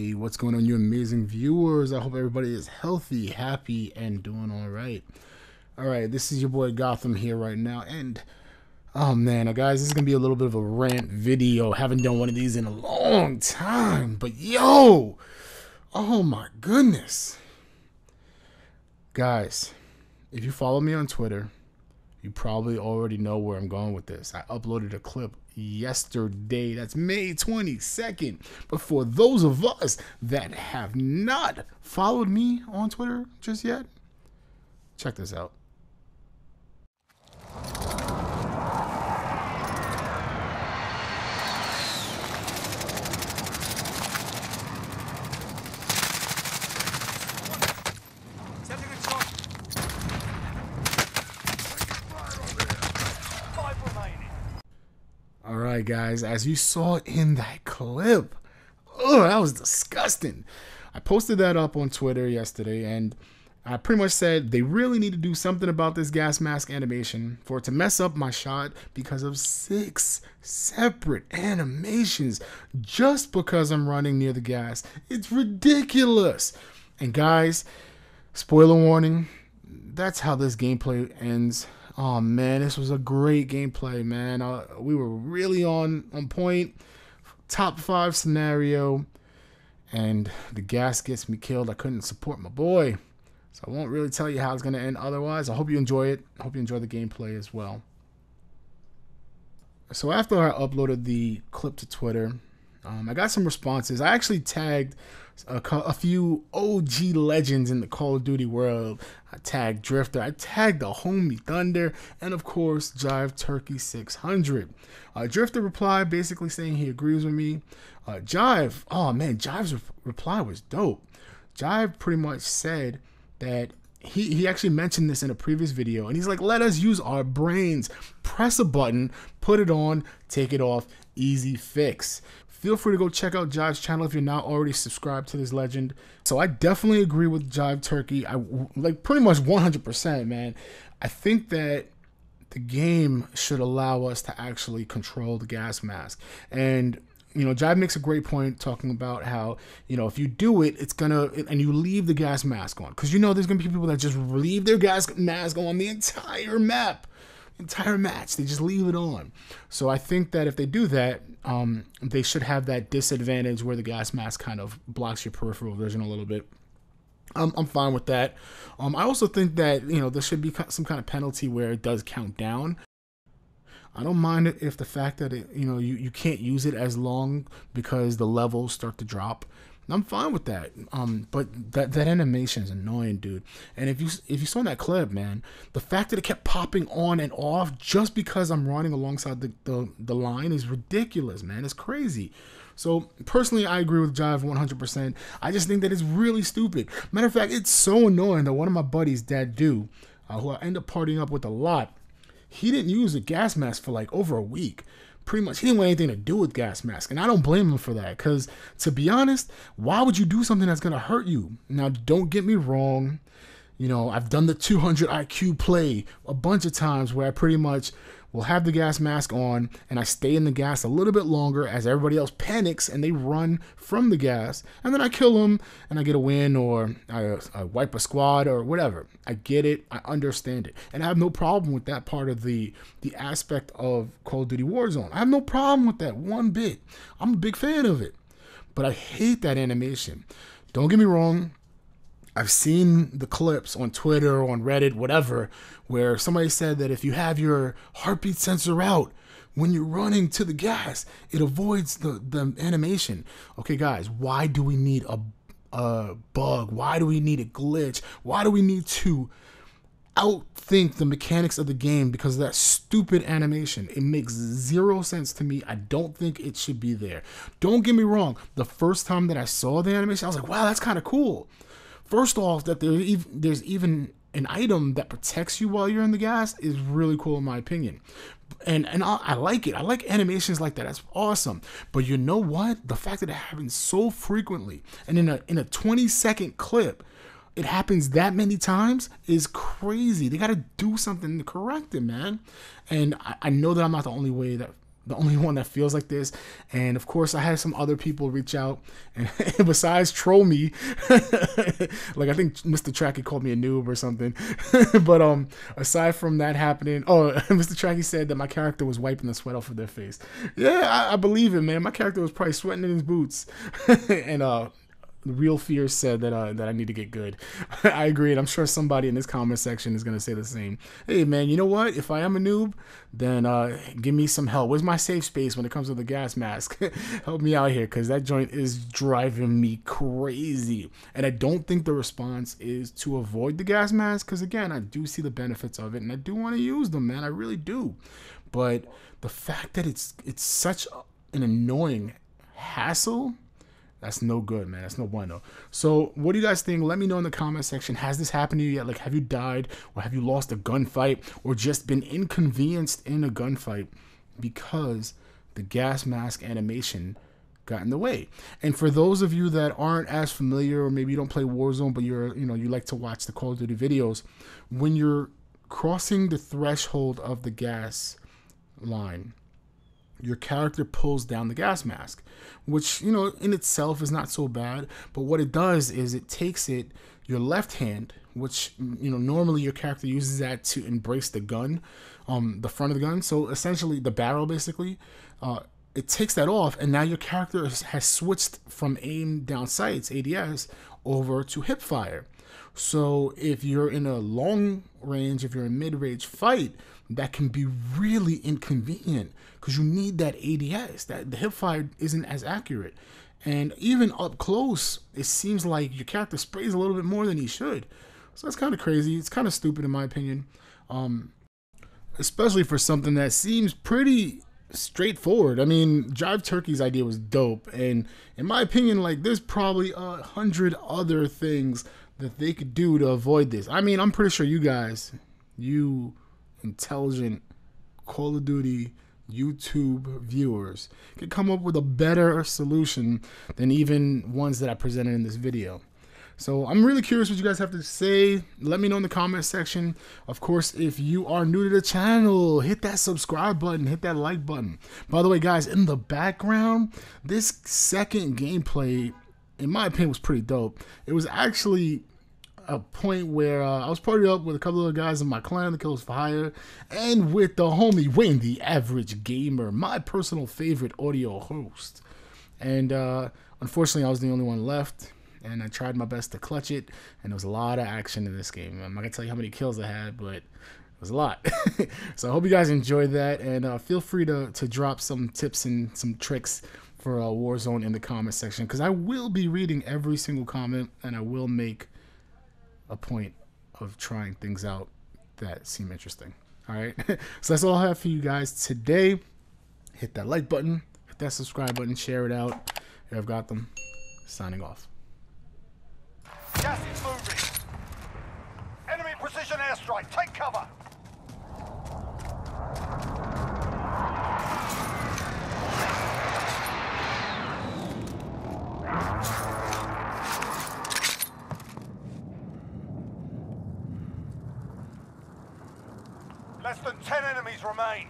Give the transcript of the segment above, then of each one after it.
Hey, what's going on, you amazing viewers? I hope everybody is healthy, happy, and doing all right. All right, this is your boy Gotham here right now, and oh man, uh, guys, this is gonna be a little bit of a rant video. Haven't done one of these in a long time, but yo, oh my goodness, guys, if you follow me on Twitter, you probably already know where I'm going with this. I uploaded a clip yesterday. That's May 22nd. But for those of us that have not followed me on Twitter just yet, check this out. Right, guys, as you saw in that clip, oh, that was disgusting. I posted that up on Twitter yesterday, and I pretty much said they really need to do something about this gas mask animation for it to mess up my shot because of six separate animations just because I'm running near the gas. It's ridiculous. And guys, spoiler warning, that's how this gameplay ends. Oh man, this was a great gameplay, man. Uh, we were really on on point. Top five scenario, and the gas gets me killed. I couldn't support my boy, so I won't really tell you how it's gonna end. Otherwise, I hope you enjoy it. I hope you enjoy the gameplay as well. So after I uploaded the clip to Twitter, um, I got some responses. I actually tagged a, a, few OG legends in the Call of Duty world. I tagged Drifter, I tagged the homie Thunder, and of course Jive Turkey 600. Uh, Drifter replied basically saying he agrees with me. Uh, Jive, oh man, Jive's re- reply was dope. Jive pretty much said that he, he actually mentioned this in a previous video and he's like let us use our brains press a button put it on take it off easy fix feel free to go check out Jive's channel if you're not already subscribed to this legend. So I definitely agree with Jive Turkey. I like pretty much 100%, man. I think that the game should allow us to actually control the gas mask. And you know, Jive makes a great point talking about how, you know, if you do it, it's gonna, and you leave the gas mask on. Because you know, there's gonna be people that just leave their gas mask on the entire map entire match. They just leave it on. So I think that if they do that, um, they should have that disadvantage where the gas mask kind of blocks your peripheral vision a little bit. I'm, I'm fine with that. Um, I also think that you know there should be some kind of penalty where it does count down. I don't mind it if the fact that it, you know you, you can't use it as long because the levels start to drop. I'm fine with that. Um, but that that animation is annoying, dude. And if you if you saw that clip, man, the fact that it kept popping on and off just because I'm running alongside the the, the line is ridiculous, man. It's crazy. So personally, I agree with Jive 100%. I just think that it's really stupid. Matter of fact, it's so annoying that one of my buddies, Dad Do, uh, who I end up partying up with a lot, he didn't use a gas mask for like over a week pretty much he didn't want anything to do with gas mask and i don't blame him for that because to be honest why would you do something that's going to hurt you? Now don't get me wrong you know i've done the 200 iq play a bunch of times where i pretty much will have the gas mask on and I stay in the gas a little bit longer as everybody else panics and they run from the gas. And then I kill them and I get a win or I, I wipe a squad or whatever. I get it. I understand it. And I have no problem with that part of the, the aspect of Call of Duty Warzone. I have no problem with that one bit. I'm a big fan of it. But I hate that animation. Don't get me wrong. I've seen the clips on Twitter, on Reddit, whatever, where somebody said that if you have your heartbeat sensor out when you're running to the gas, it avoids the, the animation. Okay, guys, why do we need a, a bug? Why do we need a glitch? Why do we need to outthink the mechanics of the game because of that stupid animation. It makes zero sense to me. I don't think it should be there. Don't get me wrong. The first time that I saw the animation, I was like, wow, that's kind of cool. First off, that there's even an item that protects you while you're in the gas is really cool in my opinion. And and I, I, like it. I like animations like that. That's awesome. But you know what? The fact that it happens so frequently and in a in a 20 second clip, it happens that many times is crazy. They got to do something to correct it, man. And I, I know that I'm not the only way that the only one that feels like this. And of course, I had some other people reach out and, besides troll me, like I think Mr. Tracky called me a noob or something. but um, aside from that happening, oh, Mr. Tracky said that my character was wiping the sweat off of their face. Yeah, I, I believe it, man. My character was probably sweating in his boots. and uh, real fear said that uh, that I need to get good. I agree, and I'm sure somebody in this comment section is gonna say the same. Hey man, you know what? If I am a noob, then uh, give me some help. Where's my safe space when it comes to the gas mask? help me out here, cause that joint is driving me crazy. And I don't think the response is to avoid the gas mask, cause again, I do see the benefits of it, and I do want to use them, man. I really do. But the fact that it's it's such an annoying hassle that's no good, man. That's no bueno. So, what do you guys think? Let me know in the comment section. Has this happened to you yet? Like, have you died, or have you lost a gunfight, or just been inconvenienced in a gunfight because the gas mask animation got in the way? And for those of you that aren't as familiar, or maybe you don't play Warzone, but you're, you know, you like to watch the Call of Duty videos, when you're crossing the threshold of the gas line, your character pulls down the gas mask, which, you know, in itself is not so bad. But what it does is it takes it, your left hand, which, you know, normally your character uses that to embrace the gun, um, the front of the gun. So essentially, the barrel basically, uh, it takes that off, and now your character has switched from aim down sights, ADS, over to hip fire. So if you're in a long range, if you're in mid range fight, that can be really inconvenient because you need that ADS. That the hip fire isn't as accurate, and even up close, it seems like your character sprays a little bit more than he should. So that's kind of crazy. It's kind of stupid in my opinion, um, especially for something that seems pretty straightforward. I mean, Jive Turkey's idea was dope, and in my opinion, like there's probably a hundred other things that they could do to avoid this. I mean, I'm pretty sure you guys, you intelligent Call of Duty YouTube viewers could come up with a better solution than even ones that I presented in this video. So I'm really curious what you guys have to say. Let me know in the comment section. Of course, if you are new to the channel, hit that subscribe button, hit that like button. By the way, guys, in the background, this second gameplay, in my opinion, was pretty dope. It was actually a point where uh, I was partying up with a couple of guys in my clan, the Killers for Hire, and with the homie Wayne, the average gamer, my personal favorite audio host. And uh, unfortunately, I was the only one left, and I tried my best to clutch it, and there was a lot of action in this game. I'm not gonna tell you how many kills I had, but it was a lot. so I hope you guys enjoyed that, and uh, feel free to, to drop some tips and some tricks for uh, Warzone in the comment section, because I will be reading every single comment, and I will make a point of trying things out that seem interesting. All right. so that's all I have for you guys today. Hit that like button, hit that subscribe button, share it out. Heir of Gotham. Signing off. Gas is moving. Enemy precision airstrike. Take cover. Remain.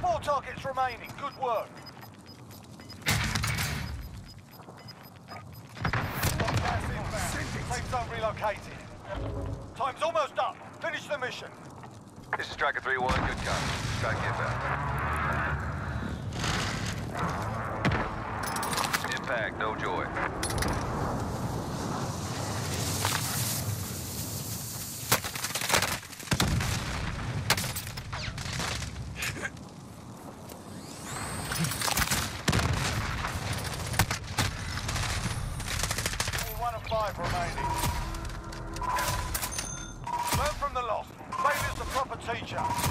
Four targets remaining. Good work. Safe zone relocated. Time's almost up. Finish the mission. This is Striker 3-1, good copy. Strike inbound. Impact, no joy. Teacher.